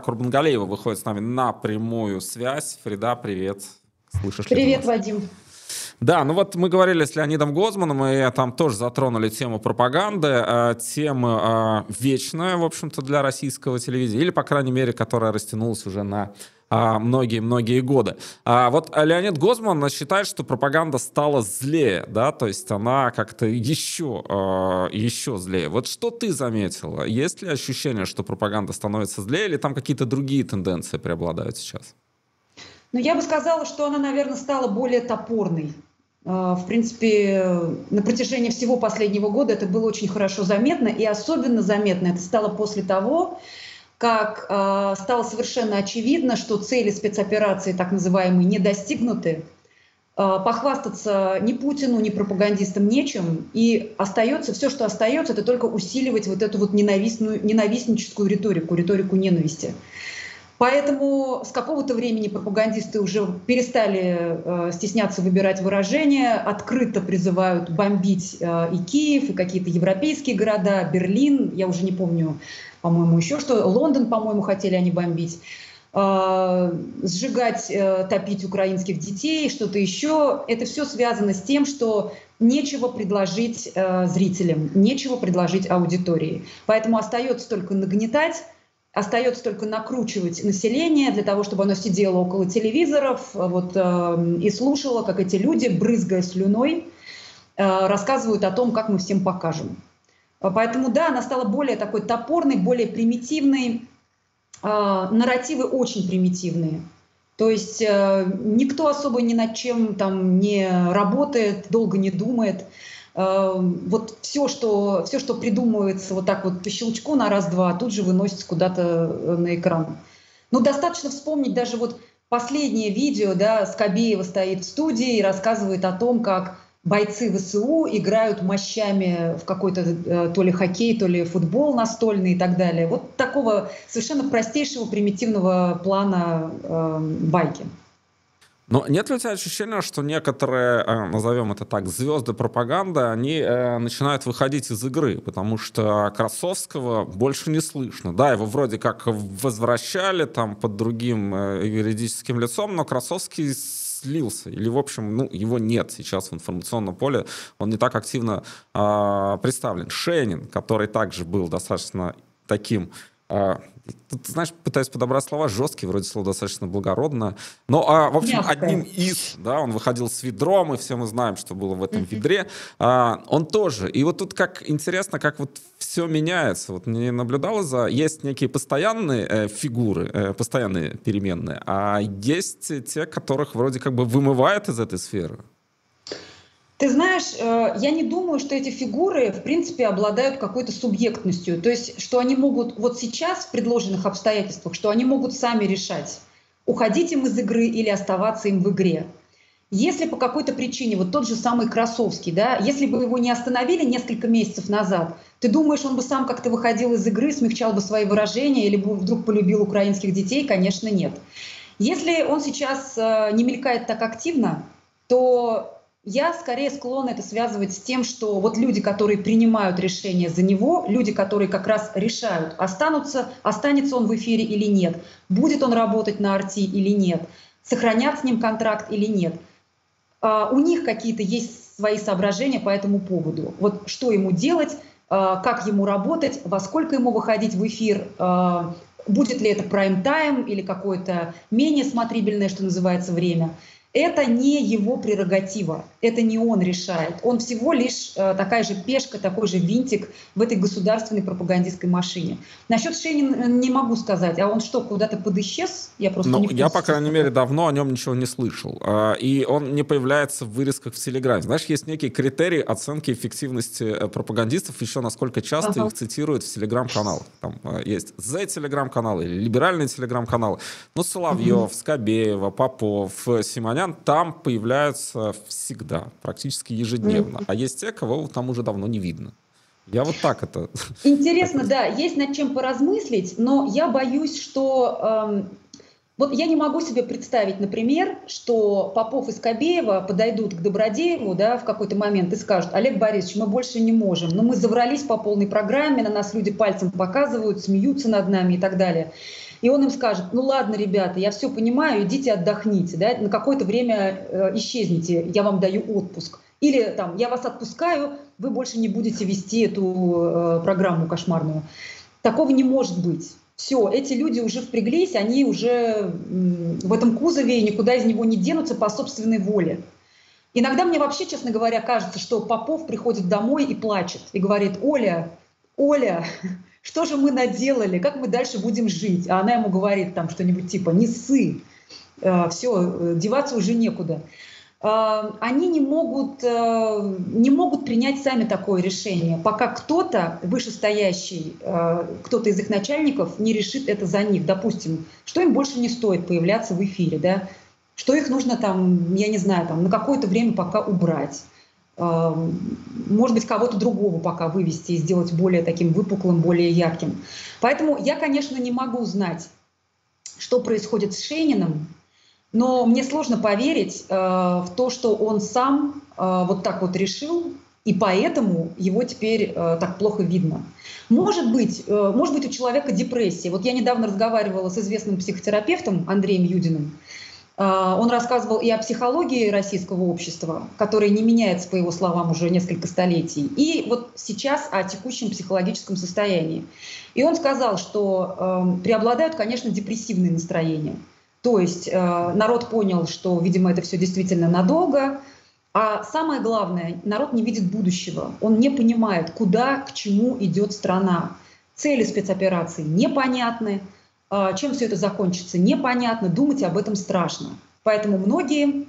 Курбангалеева выходит с нами на прямую связь. Фрида, привет. Слышишь привет, Вадим. Да, ну вот мы говорили с Леонидом Гозманом, и там тоже затронули тему пропаганды, э, тема э, вечная, в общем-то, для российского телевидения, или, по крайней мере, которая растянулась уже на многие-многие годы. А вот Леонид Гозман считает, что пропаганда стала злее, да, то есть она как-то еще, э, еще злее. Вот что ты заметила? Есть ли ощущение, что пропаганда становится злее, или там какие-то другие тенденции преобладают сейчас? Ну, я бы сказала, что она, наверное, стала более топорной. Э, в принципе, на протяжении всего последнего года это было очень хорошо заметно, и особенно заметно это стало после того, как э, стало совершенно очевидно, что цели спецоперации так называемые не достигнуты, э, похвастаться ни Путину, ни пропагандистам нечем, и остается все, что остается, это только усиливать вот эту вот ненавистную, ненавистническую риторику, риторику ненависти. Поэтому с какого-то времени пропагандисты уже перестали э, стесняться выбирать выражения, открыто призывают бомбить э, и Киев, и какие-то европейские города, Берлин, я уже не помню, по-моему, еще что, Лондон, по-моему, хотели они бомбить, э, сжигать, э, топить украинских детей, что-то еще. Это все связано с тем, что нечего предложить э, зрителям, нечего предложить аудитории. Поэтому остается только нагнетать, Остается только накручивать население для того, чтобы оно сидело около телевизоров вот, э, и слушало, как эти люди, брызгая слюной, э, рассказывают о том, как мы всем покажем. Поэтому да, она стала более такой топорной, более примитивной. Э, нарративы очень примитивные. То есть э, никто особо ни над чем там не работает, долго не думает. Эм, вот все что, все, что придумывается вот так вот по щелчку на раз-два, тут же выносится куда-то э, на экран. Ну, достаточно вспомнить даже вот последнее видео, да, Скобеева стоит в студии и рассказывает о том, как бойцы ВСУ играют мощами в какой-то э, то ли хоккей, то ли футбол настольный и так далее. Вот такого совершенно простейшего, примитивного плана э, байки. Но нет ли у тебя ощущения, что некоторые, э, назовем это так, звезды пропаганды, они э, начинают выходить из игры, потому что Красовского больше не слышно. Да, его вроде как возвращали там под другим э, юридическим лицом, но Красовский слился. Или, в общем, ну, его нет сейчас в информационном поле. Он не так активно э, представлен. Шенин, который также был достаточно таким Тут, знаешь, пытаюсь подобрать слова, жесткий, вроде слово достаточно благородно. Но, а, в общем, Мягкое. одним из, да, он выходил с ведром, и все мы знаем, что было в этом mm-hmm. ведре. А, он тоже. И вот тут как интересно, как вот все меняется. Вот не наблюдала за... Есть некие постоянные э, фигуры, э, постоянные переменные, а есть те, которых вроде как бы вымывает из этой сферы. Ты знаешь, э, я не думаю, что эти фигуры, в принципе, обладают какой-то субъектностью. То есть, что они могут вот сейчас в предложенных обстоятельствах, что они могут сами решать, уходить им из игры или оставаться им в игре. Если по какой-то причине, вот тот же самый Красовский, да, если бы его не остановили несколько месяцев назад, ты думаешь, он бы сам как-то выходил из игры, смягчал бы свои выражения или бы вдруг полюбил украинских детей? Конечно, нет. Если он сейчас э, не мелькает так активно, то я скорее склонна это связывать с тем, что вот люди, которые принимают решения за него, люди, которые как раз решают, останутся, останется он в эфире или нет, будет он работать на арти или нет, сохранят с ним контракт или нет. Uh, у них какие-то есть свои соображения по этому поводу. Вот что ему делать, uh, как ему работать, во сколько ему выходить в эфир, uh, будет ли это прайм-тайм или какое-то менее смотрибельное, что называется, время – это не его прерогатива, это не он решает. Он всего лишь э, такая же пешка, такой же винтик в этой государственной пропагандистской машине. Насчет Шенина э, не могу сказать, а он что, куда-то подисчез? Я просто ну, не Я, по крайней мере, давно о нем ничего не слышал. А, и он не появляется в вырезках в Телеграме. Знаешь, есть некие критерии оценки эффективности э, пропагандистов, еще насколько часто ага. их цитируют в Телеграм-каналах. Там есть Z-телеграм-канал или либеральный телеграм-канал. Ну, Соловьев, угу. Скобеева, Попов, Симонян армян там появляются всегда, практически ежедневно. А есть те, кого там уже давно не видно. Я вот так это... Интересно, да, есть над чем поразмыслить, но я боюсь, что... Эм, вот я не могу себе представить, например, что Попов и Скобеева подойдут к Добродееву да, в какой-то момент и скажут, Олег Борисович, мы больше не можем, но мы заврались по полной программе, на нас люди пальцем показывают, смеются над нами и так далее. И он им скажет, ну ладно, ребята, я все понимаю, идите отдохните, да, на какое-то время э, исчезните, я вам даю отпуск. Или там, я вас отпускаю, вы больше не будете вести эту э, программу кошмарную. Такого не может быть. Все, эти люди уже впряглись, они уже в этом кузове и никуда из него не денутся по собственной воле. Иногда мне вообще, честно говоря, кажется, что Попов приходит домой и плачет, и говорит, Оля, Оля, что же мы наделали, как мы дальше будем жить? А она ему говорит там что-нибудь типа, не ссы, э, все, э, деваться уже некуда. Э, они не могут, не могут принять сами такое решение, пока кто-то вышестоящий, кто-то из их начальников не решит это за них. Допустим, что им больше не стоит появляться в эфире, да? что их нужно там, я не знаю, там, на какое-то время пока убрать может быть, кого-то другого пока вывести и сделать более таким выпуклым, более ярким. Поэтому я, конечно, не могу знать, что происходит с Шейниным, но мне сложно поверить э, в то, что он сам э, вот так вот решил, и поэтому его теперь э, так плохо видно. Может быть, э, может быть у человека депрессия. Вот я недавно разговаривала с известным психотерапевтом Андреем Юдиным, он рассказывал и о психологии российского общества, которая не меняется, по его словам, уже несколько столетий, и вот сейчас о текущем психологическом состоянии. И он сказал, что э, преобладают, конечно, депрессивные настроения. То есть э, народ понял, что, видимо, это все действительно надолго, а самое главное, народ не видит будущего, он не понимает, куда, к чему идет страна. Цели спецоперации непонятны, а, чем все это закончится, непонятно, думать об этом страшно. Поэтому многие,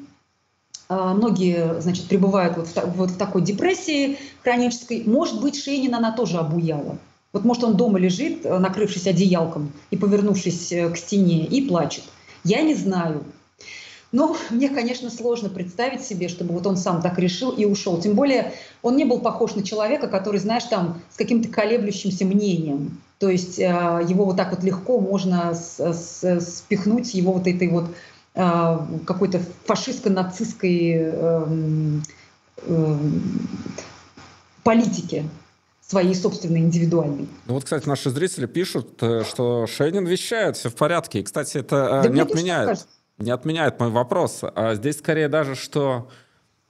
а, многие значит, пребывают вот в, вот в такой депрессии хронической. Может быть, Шейнина она тоже обуяла. Вот может он дома лежит, э, накрывшись одеялком и повернувшись э, к стене, и плачет. Я не знаю. Но мне, конечно, сложно представить себе, чтобы вот он сам так решил и ушел. Тем более он не был похож на человека, который, знаешь, там с каким-то колеблющимся мнением. То есть э, его вот так вот легко можно спихнуть его вот этой вот э, какой-то фашистско-нацистской эм, эм, политики своей собственной индивидуальной. Ну вот, кстати, наши зрители пишут, э, что Шейнин вещает, все в порядке. И, кстати, это да не отменяет, не отменяет мой вопрос. А здесь скорее даже, что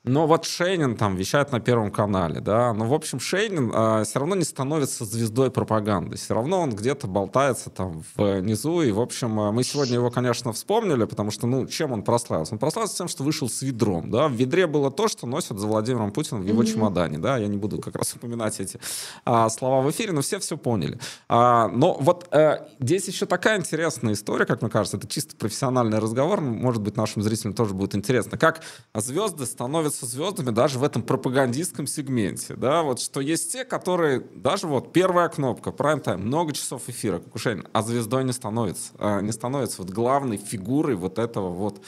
но вот Шейнин там вещает на Первом канале, да. Но, в общем, Шейнин а, все равно не становится звездой пропаганды. Все равно он где-то болтается там внизу. И, в общем, а, мы сегодня его, конечно, вспомнили, потому что, ну, чем он прославился? Он прославился тем, что вышел с ведром, да. В ведре было то, что носят за Владимиром Путиным в его mm-hmm. чемодане, да. Я не буду как раз упоминать эти а, слова в эфире, но все все поняли. А, но вот а, здесь еще такая интересная история, как мне кажется. Это чисто профессиональный разговор. Может быть, нашим зрителям тоже будет интересно. Как звезды становятся становятся звездами даже в этом пропагандистском сегменте, да, вот что есть те, которые, даже вот первая кнопка, прайм-тайм, много часов эфира, Шейна, а звездой не становится, а не становится вот главной фигурой вот этого вот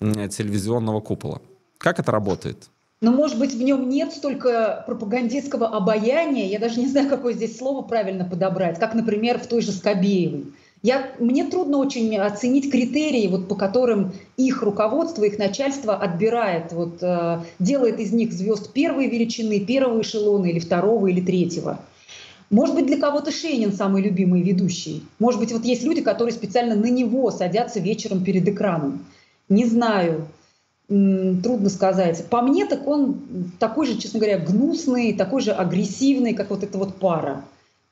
телевизионного купола. Как это работает? Но, может быть, в нем нет столько пропагандистского обаяния, я даже не знаю, какое здесь слово правильно подобрать, как, например, в той же Скобеевой. Я, мне трудно очень оценить критерии, вот, по которым их руководство, их начальство отбирает, вот, э, делает из них звезд первой величины, первого эшелона или второго или третьего. Может быть, для кого-то Шейнин самый любимый ведущий. Может быть, вот есть люди, которые специально на него садятся вечером перед экраном. Не знаю, трудно сказать. По мне, так он такой же, честно говоря, гнусный, такой же агрессивный, как вот эта вот пара.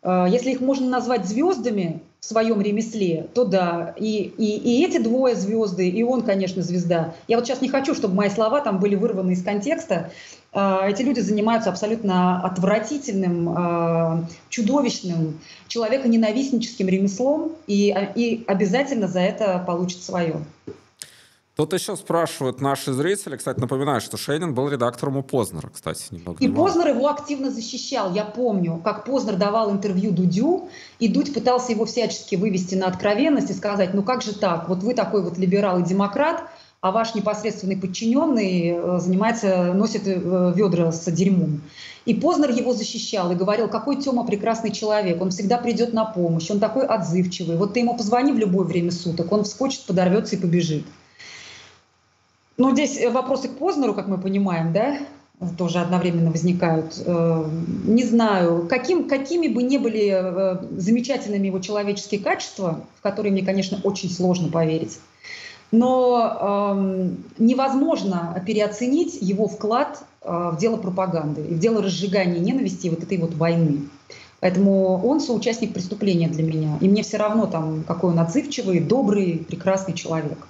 Э, если их можно назвать звездами, в своем ремесле, то да. И, и, и эти двое звезды, и он, конечно, звезда. Я вот сейчас не хочу, чтобы мои слова там были вырваны из контекста. А, эти люди занимаются абсолютно отвратительным, а, чудовищным, человеконенавистническим ремеслом, и, и обязательно за это получат свое. Тут еще спрашивают наши зрители. Кстати, напоминаю, что Шейнин был редактором у Познера, кстати. Ни и Познер его активно защищал. Я помню, как Познер давал интервью Дудю, и Дудь пытался его всячески вывести на откровенность и сказать, ну как же так, вот вы такой вот либерал и демократ, а ваш непосредственный подчиненный э, занимается, носит э, ведра с дерьмом. И Познер его защищал и говорил, какой Тёма прекрасный человек, он всегда придет на помощь, он такой отзывчивый. Вот ты ему позвони в любое время суток, он вскочит, подорвется и побежит. Ну, здесь э, вопросы к Познеру, как мы понимаем, да? тоже одновременно возникают. Э, не знаю, каким, какими бы ни были э, замечательными его человеческие качества, в которые мне, конечно, очень сложно поверить, но э, невозможно переоценить его вклад э, в дело пропаганды и в дело разжигания ненависти и вот этой вот войны. Поэтому он соучастник преступления для меня. И мне все равно, там, какой он отзывчивый, добрый, прекрасный человек.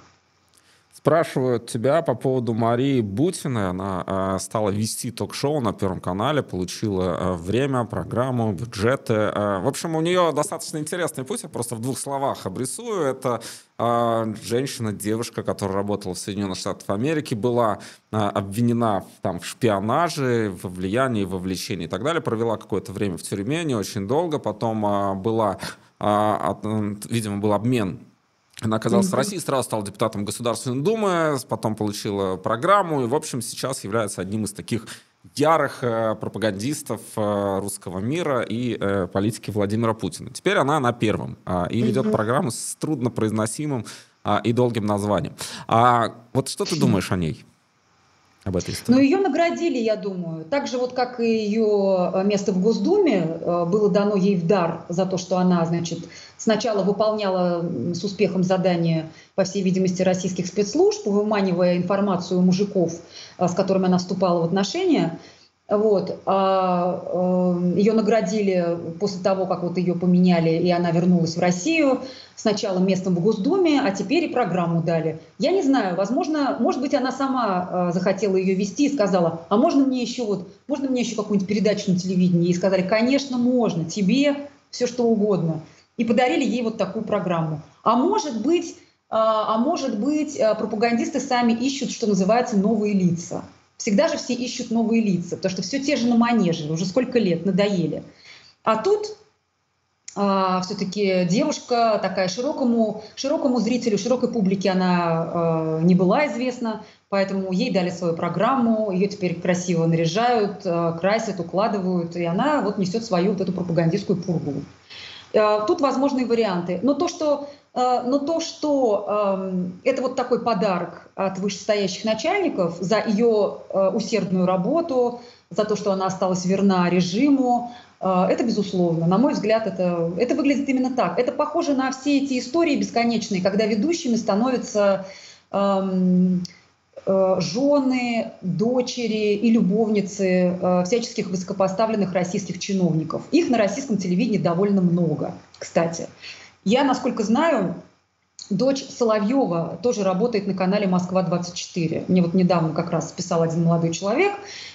Спрашивают тебя по поводу Марии Бутиной. Она э, стала вести ток-шоу на Первом канале, получила э, время, программу, бюджеты. Э, в общем, у нее достаточно интересный путь. Я просто в двух словах обрисую. Это э, женщина, девушка, которая работала в Соединенных Штатах Америки, была э, обвинена там, в шпионаже, во влиянии, вовлечении и так далее. Провела какое-то время в тюрьме, не очень долго. Потом э, была, э, от, видимо, был обмен она оказалась mm-hmm. в России, сразу стала депутатом Государственной Думы, потом получила программу и, в общем, сейчас является одним из таких ярых э, пропагандистов э, русского мира и э, политики Владимира Путина. Теперь она на первом э, и ведет mm-hmm. программу с труднопроизносимым э, и долгим названием. А вот что ты думаешь о ней? Об этой истории? Ну, ее наградили, я думаю. Так же вот, как и ее э, место в Госдуме э, было дано ей в дар за то, что она, значит, сначала выполняла с успехом задания, по всей видимости, российских спецслужб, выманивая информацию у мужиков, э, с которыми она вступала в отношения, вот. А, э, ее наградили после того, как вот ее поменяли, и она вернулась в Россию. Сначала местом в Госдуме, а теперь и программу дали. Я не знаю, возможно, может быть, она сама э, захотела ее вести и сказала, а можно мне еще вот, можно мне еще какую-нибудь передачу на телевидении? И сказали, конечно, можно, тебе все что угодно. И подарили ей вот такую программу. А может быть, а, а может быть, э, пропагандисты сами ищут, что называется, новые лица. Всегда же все ищут новые лица, потому что все те же на манеже, уже сколько лет, надоели. А тут а, все-таки девушка такая широкому, широкому зрителю, широкой публике она а, не была известна, поэтому ей дали свою программу, ее теперь красиво наряжают, а, красят, укладывают, и она вот несет свою вот эту пропагандистскую пургу. А, тут возможные варианты. Но то, что но то, что эм, это вот такой подарок от вышестоящих начальников за ее э, усердную работу, за то, что она осталась верна режиму, э, это безусловно. На мой взгляд, это, это выглядит именно так. Это похоже на все эти истории бесконечные, когда ведущими становятся эм, жены, дочери и любовницы всяческих высокопоставленных российских чиновников. Их на российском телевидении довольно много, кстати. Я, насколько знаю, дочь Соловьева тоже работает на канале «Москва-24». Мне вот недавно как раз писал один молодой человек,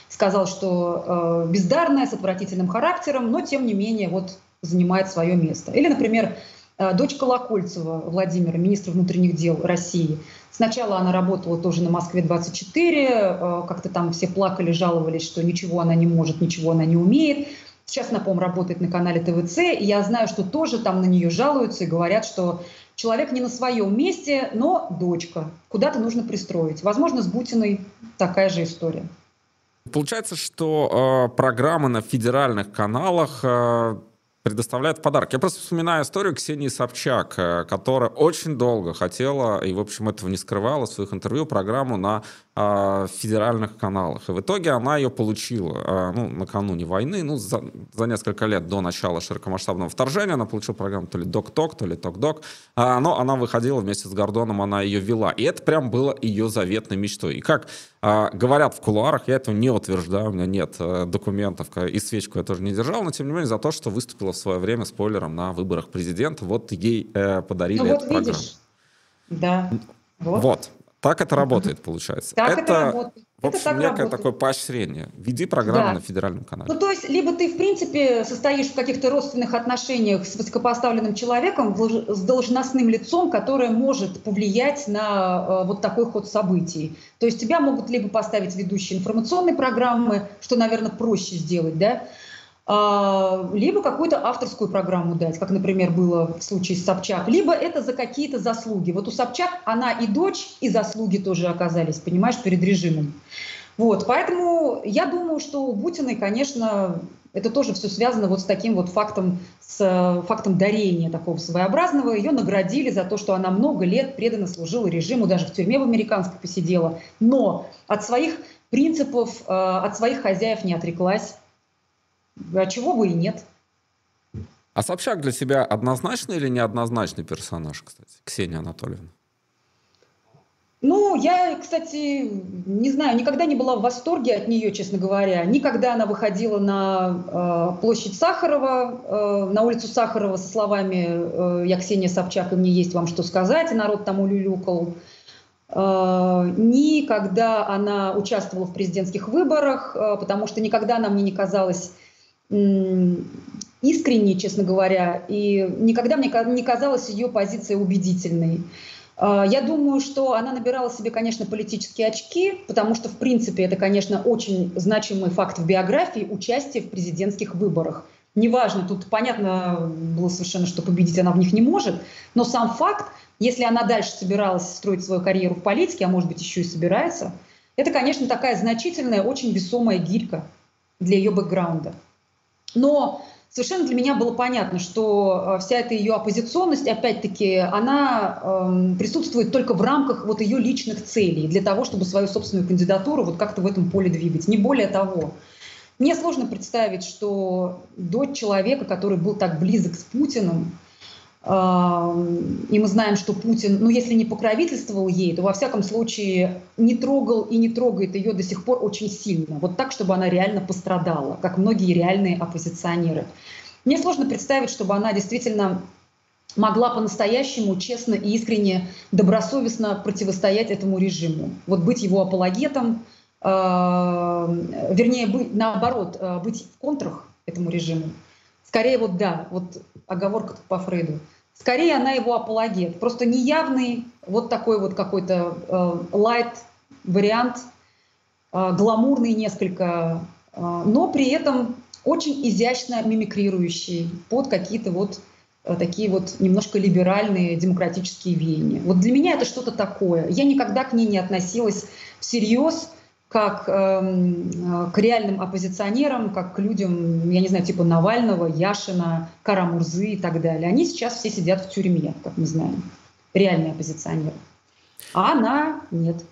сказал, что э, бездарная, с отвратительным характером, но тем не менее вот занимает свое место. Или, например, э, дочь Колокольцева Владимира, министра внутренних дел России. Сначала она работала тоже на Москве-24, э, как-то там все плакали, жаловались, что ничего она не может, ничего она не умеет. Сейчас, напомню, работает на канале ТВЦ, и я знаю, что тоже там на нее жалуются и говорят, что человек не на своем месте, но дочка. Куда-то нужно пристроить. Возможно, с Бутиной такая же история. Получается, что э, программы на федеральных каналах э, предоставляет подарок. Я просто вспоминаю историю Ксении Собчак, э, которая очень долго хотела, и, в общем, этого не скрывала в своих интервью, программу на э, федеральных каналах. И в итоге она ее получила э, ну, накануне войны, ну, за, за несколько лет до начала широкомасштабного вторжения. Она получила программу то ли Док-Ток, то ли Ток-Док. Э, но она выходила вместе с Гордоном, она ее вела. И это прям было ее заветной мечтой. И как говорят в кулуарах, я этого не утверждаю, у меня нет э, документов, и свечку я тоже не держал, но тем не менее за то, что выступила в свое время спойлером на выборах президента. Вот ей э, подарили ну, вот эту видишь. программу. Да. Вот. вот. Так это работает, получается. Так это, это работает. В общем, это так некое работает. такое поощрение. Веди программу да. на федеральном канале. Ну, то есть, либо ты, в принципе, состоишь в каких-то родственных отношениях с высокопоставленным человеком, с должностным лицом, которое может повлиять на э, вот такой ход событий. То есть тебя могут либо поставить ведущие информационной программы, что, наверное, проще сделать, да, либо какую-то авторскую программу дать, как, например, было в случае с Собчак, либо это за какие-то заслуги. Вот у Собчак она и дочь, и заслуги тоже оказались, понимаешь, перед режимом. Вот, поэтому я думаю, что у Бутиной, конечно, это тоже все связано вот с таким вот фактом, с фактом дарения такого своеобразного. Ее наградили за то, что она много лет преданно служила режиму, даже в тюрьме в американской посидела. Но от своих принципов, от своих хозяев не отреклась. А чего бы и нет. А Собчак для себя однозначный или неоднозначный персонаж, кстати, Ксения Анатольевна? Ну, я, кстати, не знаю, никогда не была в восторге от нее, честно говоря. Никогда она выходила на э, площадь Сахарова, э, на улицу Сахарова со словами э, «Я Ксения Собчак, и мне есть вам что сказать», и народ там улюлюкал. Э, никогда она участвовала в президентских выборах, э, потому что никогда она мне не казалась искренней, честно говоря, и никогда мне не казалась ее позиция убедительной. А, я думаю, что она набирала себе, конечно, политические очки, потому что, в принципе, это, конечно, очень значимый факт в биографии участие в президентских выборах. Неважно, тут понятно было совершенно, что победить она в них не может, но сам факт, если она дальше собиралась строить свою карьеру в политике, а может быть еще и собирается, это, конечно, такая значительная, очень весомая гирька для ее бэкграунда. Но совершенно для меня было понятно, что э, вся эта ее оппозиционность, опять-таки, она э, присутствует только в рамках вот ее личных целей, для того, чтобы свою собственную кандидатуру вот как-то в этом поле двигать, не более того. Мне сложно представить, что дочь человека, который был так близок с Путиным, и мы знаем, что Путин, ну если не покровительствовал ей, то во всяком случае не трогал и не трогает ее до сих пор очень сильно. Вот так, чтобы она реально пострадала, как многие реальные оппозиционеры. Мне сложно представить, чтобы она действительно могла по-настоящему честно и искренне, добросовестно противостоять этому режиму. Вот быть его апологетом, э, вернее, быть, наоборот, быть в контрах этому режиму. Скорее вот да, вот оговорка по Фрейду. Скорее она его апологет. Просто неявный вот такой вот какой-то э, лайт вариант, э, гламурный несколько, э, но при этом очень изящно мимикрирующий под какие-то вот э, такие вот немножко либеральные демократические веяния. Вот для меня это что-то такое. Я никогда к ней не относилась всерьез, как э, к реальным оппозиционерам, как к людям, я не знаю, типа Навального, Яшина, Карамурзы и так далее. Они сейчас все сидят в тюрьме, как мы знаем, реальные оппозиционеры. А она нет.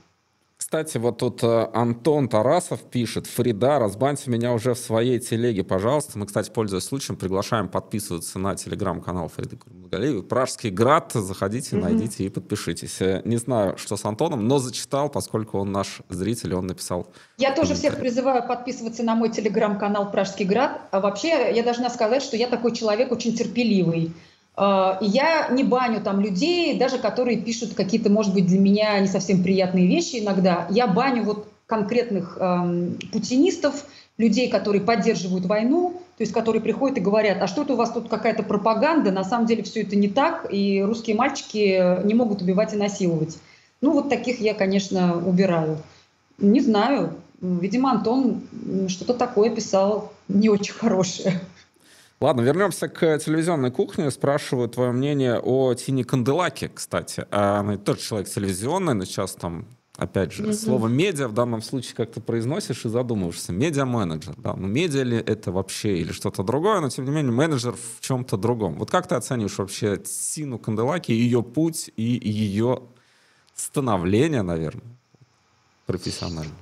Кстати, вот тут э, Антон Тарасов пишет, Фрида, разбаньте меня уже в своей телеге, пожалуйста. Мы, кстати, пользуясь случаем, приглашаем подписываться на телеграм-канал Фриды Курмагалиевой. Пражский град, заходите, mm-hmm. найдите и подпишитесь. Э, не знаю, что с Антоном, но зачитал, поскольку он наш зритель, он написал. Я тоже всех призываю подписываться на мой телеграм-канал Пражский град. А вообще, я должна сказать, что я такой человек очень терпеливый. А, и я не баню там людей, даже которые пишут какие-то, может быть, для меня не совсем приятные вещи иногда. Я баню вот конкретных эм, путинистов, людей, которые поддерживают войну, то есть которые приходят и говорят, а что это у вас тут какая-то пропаганда, на самом деле все это не так, и русские мальчики не могут убивать и насиловать. Ну вот таких я, конечно, убираю. Не знаю, видимо, Антон что-то такое писал не очень хорошее. Ладно, вернемся к телевизионной кухне. Спрашиваю твое мнение о Тине Канделаке, кстати. Она тоже человек телевизионный, но сейчас там Опять же, mm-hmm. слово медиа в данном случае как-то произносишь и задумываешься. Медиа-менеджер, да. Ну, медиа ли это вообще или что-то другое, но тем не менее менеджер в чем-то другом. Вот как ты оценишь вообще Тину Канделаки, ее путь и ее становление, наверное, профессионально?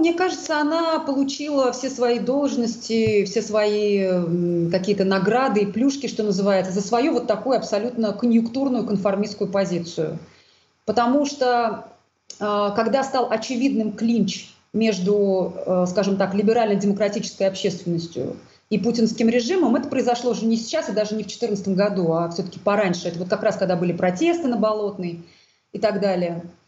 Мне кажется, она получила все свои должности, все свои какие-то награды и плюшки, что называется, за свою вот такую абсолютно конъюнктурную конформистскую позицию. Потому что а, когда стал очевидным клинч между, э, скажем так, либерально-демократической общественностью и путинским режимом, это произошло уже не сейчас и даже не в 2014 году, а все-таки пораньше. Это вот как раз когда были протесты на Болотной и так далее – а,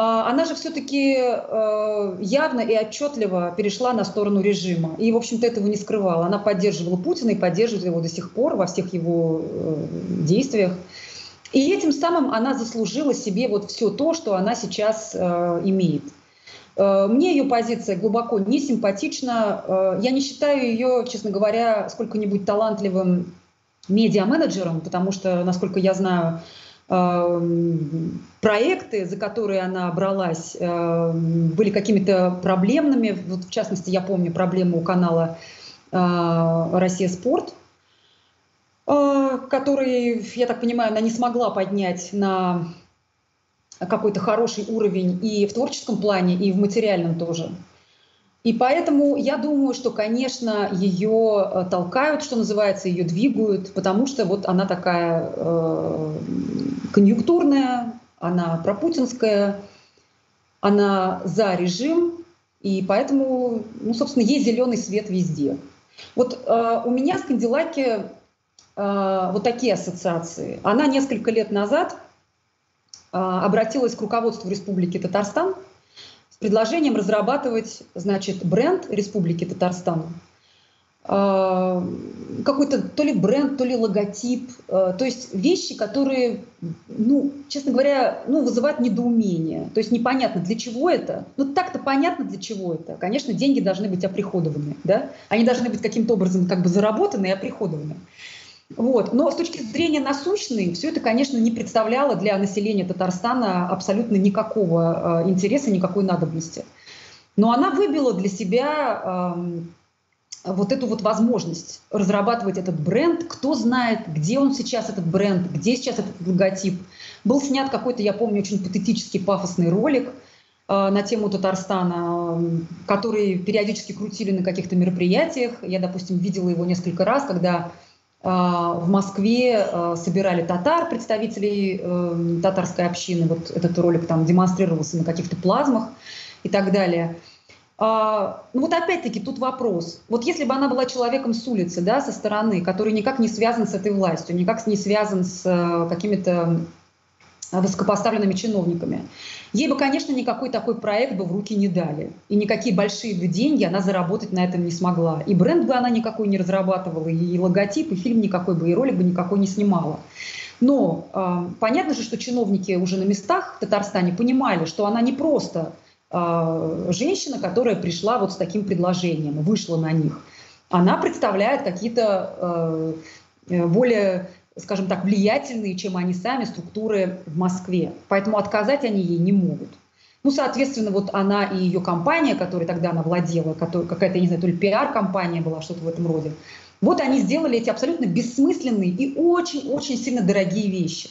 она же все-таки э, явно и отчетливо перешла на сторону режима. И, в общем-то, этого не скрывала. Она поддерживала Путина и поддерживает его до сих пор во всех его э, действиях. И этим самым она заслужила себе вот все то, что она сейчас э, имеет. Мне ее позиция глубоко не симпатична. Я не считаю ее, честно говоря, сколько-нибудь талантливым медиа-менеджером, потому что, насколько я знаю, проекты, за которые она бралась, эм, были какими-то проблемными. Вот, в частности, я помню проблему у канала э, «Россия Спорт», э, который, я так понимаю, она не смогла поднять на какой-то хороший уровень и в творческом плане, и в материальном тоже. И поэтому я думаю, что, конечно, ее э, толкают, что называется, ее двигают, потому что вот она такая э, конъюнктурная, она пропутинская, она за режим, и поэтому, ну, собственно, есть зеленый свет везде. Вот э, у меня с Кандилаки э, вот такие ассоциации. Она несколько лет назад э, обратилась к руководству Республики Татарстан предложением разрабатывать, значит, бренд Республики Татарстан – а, какой-то то ли бренд, то ли логотип, а, то есть вещи, которые, ну, честно говоря, ну, вызывают недоумение. То есть непонятно, для чего это. Ну, так-то понятно, для чего это. Конечно, деньги должны быть оприходованы, да? Они должны быть каким-то образом как бы заработаны и оприходованы. Вот. Но с точки зрения насущной, все это, конечно, не представляло для населения Татарстана абсолютно никакого э, интереса, никакой надобности. Но она выбила для себя э, вот эту вот возможность разрабатывать этот бренд. Кто знает, где он сейчас, этот бренд, где сейчас этот логотип. Был снят какой-то, я помню, очень патетический, пафосный ролик э, на тему Татарстана, который периодически крутили на каких-то мероприятиях. Я, допустим, видела его несколько раз, когда в Москве э, собирали татар, представителей э, татарской общины. Вот этот ролик там демонстрировался на каких-то плазмах и так далее. А, ну вот опять-таки тут вопрос. Вот если бы она была человеком с улицы, да, со стороны, который никак не связан с этой властью, никак не связан с э, какими-то высокопоставленными чиновниками, ей бы, конечно, никакой такой проект бы в руки не дали. И никакие большие бы деньги она заработать на этом не смогла. И бренд бы она никакой не разрабатывала, и логотип, и фильм никакой бы, и ролик бы никакой не снимала. Но э, понятно же, что чиновники уже на местах в Татарстане понимали, что она не просто а, женщина, которая пришла вот с таким предложением, вышла на них, она представляет какие-то а, э, более, скажем так, влиятельные, чем они сами, структуры в Москве. Поэтому отказать они ей не могут. Ну, соответственно, вот она и ее компания, которой тогда она владела, какая-то, не знаю, то ли пиар-компания была, что-то в этом роде, вот они сделали эти абсолютно бессмысленные и очень-очень сильно дорогие вещи.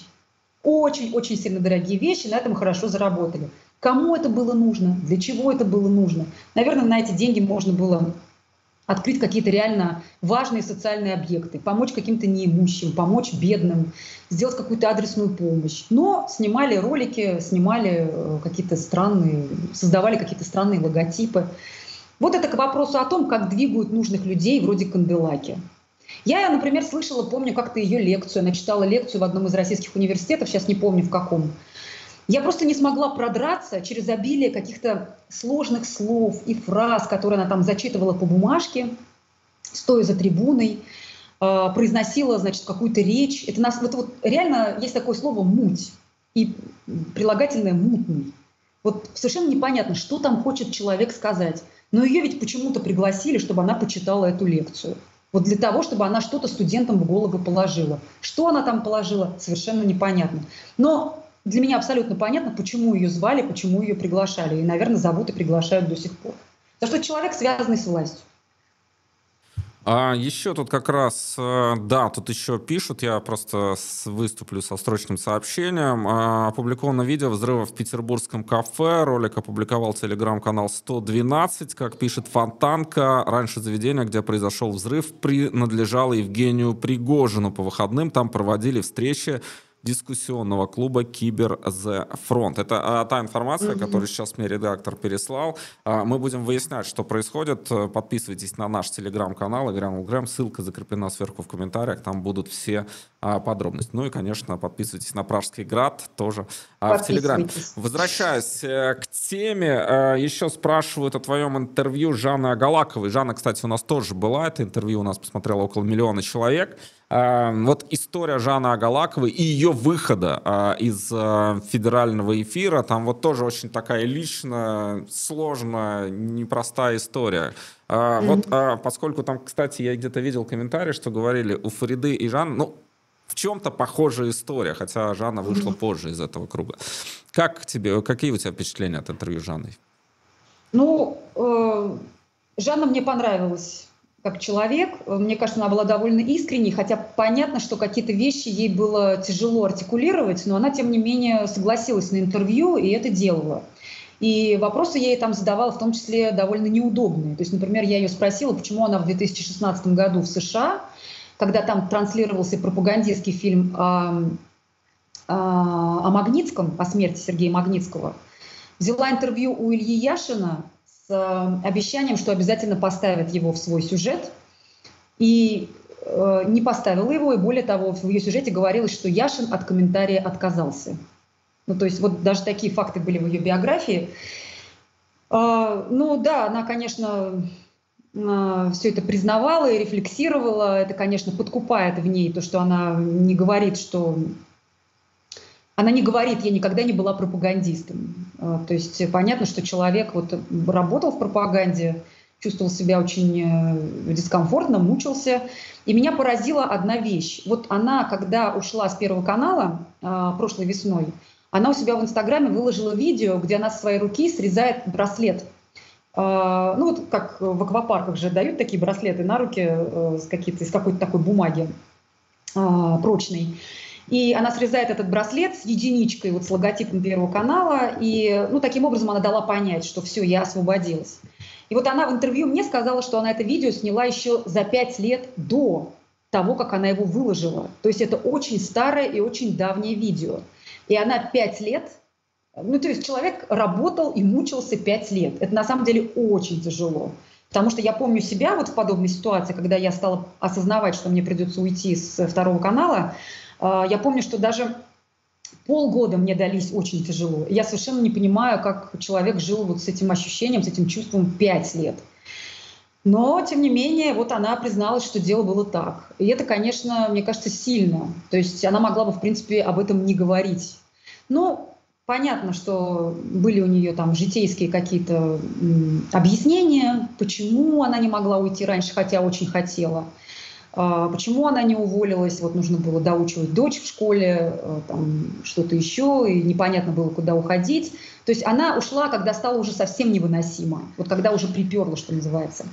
Очень-очень сильно дорогие вещи, на этом хорошо заработали. Кому это было нужно? Для чего это было нужно? Наверное, на эти деньги можно было открыть какие-то реально важные социальные объекты, помочь каким-то неимущим, помочь бедным, сделать какую-то адресную помощь. Но снимали ролики, снимали э, какие-то странные, создавали какие-то странные логотипы. Вот это к вопросу о том, как двигают нужных людей вроде Канделаки. Я, например, слышала, помню как-то ее лекцию, она читала лекцию в одном из российских университетов, сейчас не помню в каком, я просто не смогла продраться через обилие каких-то сложных слов и фраз, которые она там зачитывала по бумажке, стоя за трибуной, э, произносила, значит, какую-то речь. Это, нас, это вот реально есть такое слово «муть» и прилагательное «мутный». Вот совершенно непонятно, что там хочет человек сказать. Но ее ведь почему-то пригласили, чтобы она почитала эту лекцию. Вот для того, чтобы она что-то студентам в голову положила. Что она там положила, совершенно непонятно. Но для меня абсолютно понятно, почему ее звали, почему ее приглашали. И, наверное, зовут и приглашают до сих пор. Потому что человек, связанный с властью. А еще тут как раз, э, да, тут еще пишут, я просто выступлю со строчным сообщением. А, опубликовано видео взрыва в петербургском кафе. Ролик опубликовал телеграм-канал 112. Как пишет Фонтанка, раньше заведение, где произошел взрыв, принадлежало Евгению Пригожину. По выходным там проводили встречи дискуссионного клуба Кибер The Front. Это а, та информация, mm-hmm. которую сейчас мне редактор переслал. А, мы будем выяснять, что происходит. Подписывайтесь на наш телеграм-канал Играм Грэм. Ссылка закреплена сверху в комментариях. Там будут все а, подробности. Ну и, конечно, подписывайтесь на Пражский град тоже в Телеграме. Возвращаясь э, к теме, э, еще спрашивают о твоем интервью Жанны Агалаковой. Жанна, кстати, у нас тоже была. Это интервью у нас посмотрело около миллиона человек. А, вот история Жанны Агалаковой и ее выхода из э, федерального эфира, там вот тоже очень такая личная, сложная, непростая история. Mm-hmm. Вот, поскольку там, кстати, я где-то видел комментарий, что говорили у Фариды и Жан, ну, в чем-то похожая история, хотя Жанна вышла позже из этого круга. Как тебе, какие у тебя впечатления от интервью с Жанной? Ну, э, Жанна мне понравилась как человек. Мне кажется, она была довольно искренней, хотя понятно, что какие-то вещи ей было тяжело артикулировать, но она, тем не менее, согласилась на интервью и это делала. И вопросы я ей там задавала, в том числе довольно неудобные. То есть, например, я ее спросила, почему она в 2016 году в США, когда там транслировался пропагандистский фильм о, о, о Магнитском, о смерти Сергея Магнитского, взяла интервью у Ильи Яшина э, обещанием, что обязательно поставит его в свой сюжет. И э, не поставила его, и более того, в ее сюжете говорилось, что Яшин от комментария отказался. Ну, то есть вот даже такие факты были в ее биографии. Э, ну да, она, конечно, э, все это признавала и рефлексировала. Это, конечно, подкупает в ней то, что она не говорит, что она не говорит, я никогда не была пропагандистом. А, то есть понятно, что человек вот работал в пропаганде, чувствовал себя очень э, дискомфортно, мучился. И меня поразила одна вещь. Вот она, когда ушла с Первого канала а, прошлой весной, она у себя в Инстаграме выложила видео, где она со своей руки срезает браслет. Ну вот как в аквапарках же дают такие браслеты на руки э, с из какой-то такой бумаги прочной. И она срезает этот браслет с единичкой, вот с логотипом Первого канала, и ну, таким образом она дала понять, что все, я освободилась. И вот она в интервью мне сказала, что она это видео сняла еще за пять лет до того, как она его выложила. То есть это очень старое и очень давнее видео. И она пять лет, ну то есть человек работал и мучился пять лет. Это на самом деле очень тяжело. Потому что я помню себя вот в подобной ситуации, когда я стала осознавать, что мне придется уйти с второго канала, я помню, что даже полгода мне дались очень тяжело. Я совершенно не понимаю, как человек жил вот с этим ощущением, с этим чувством пять лет. Но, тем не менее, вот она призналась, что дело было так. И это, конечно, мне кажется, сильно. То есть она могла бы, в принципе, об этом не говорить. Ну, понятно, что были у нее там житейские какие-то объяснения, почему она не могла уйти раньше, хотя очень хотела. А, почему она не уволилась? Вот нужно было доучивать дочь в школе, э, там что-то еще, и непонятно было, куда уходить. То есть она ушла, когда стало уже совсем невыносимо, вот когда уже приперла, что называется.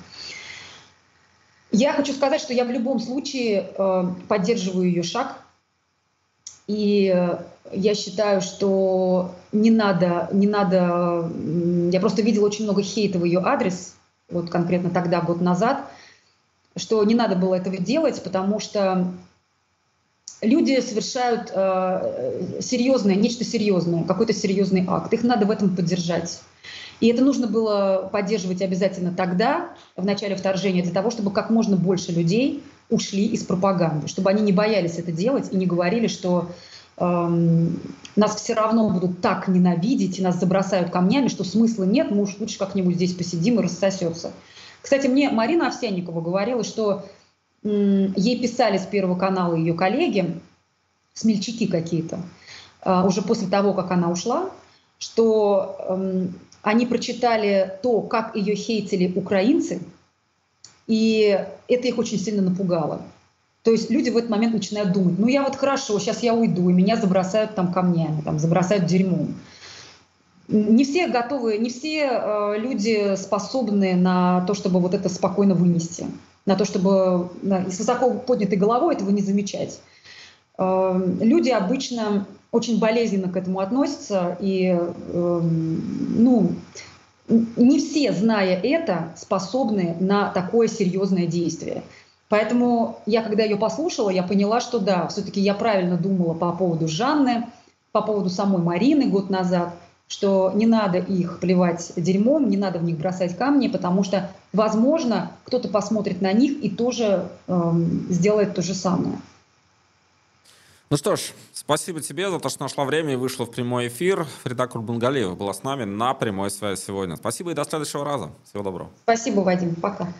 Я хочу сказать, что я в любом случае э, поддерживаю ее шаг, и я считаю, что не надо, не надо. Я просто видела очень много хейта в ее адрес, вот конкретно тогда, год назад что не надо было этого делать, потому что люди совершают э, серьезное, нечто серьезное, какой-то серьезный акт. Их надо в этом поддержать. И это нужно было поддерживать обязательно тогда, в начале вторжения, для того, чтобы как можно больше людей ушли из пропаганды, чтобы они не боялись это делать и не говорили, что эм, нас все равно будут так ненавидеть и нас забросают камнями, что смысла нет, мы уж лучше как-нибудь здесь посидим и рассосется. Кстати, мне Марина Овсянникова говорила, что ей писали с Первого канала ее коллеги, смельчаки какие-то, а, уже после того, как она ушла, что эм, они прочитали то, как ее хейтили украинцы, и это их очень сильно напугало. То есть люди в этот момент начинают думать, ну я вот хорошо, сейчас я уйду, и меня забросают там камнями, там, забросают дерьмом. Не все готовы, не все э, люди способны на то, чтобы вот это спокойно вынести, на то, чтобы на, с высоко поднятой головой этого не замечать. Э, люди обычно очень болезненно к этому относятся, и э, ну, не все, зная это, способны на такое серьезное действие. Поэтому я, когда ее послушала, я поняла, что да, все-таки я правильно думала по поводу Жанны, по поводу самой Марины год назад – что не надо их плевать дерьмом, не надо в них бросать камни, потому что, возможно, кто-то посмотрит на них и тоже эм, сделает то же самое. Ну что ж, спасибо тебе за то, что нашла время и вышла в прямой эфир. Фрида Курбангалиева была с нами на прямой связи сегодня. Спасибо и до следующего раза. Всего доброго. Спасибо, Вадим. Пока.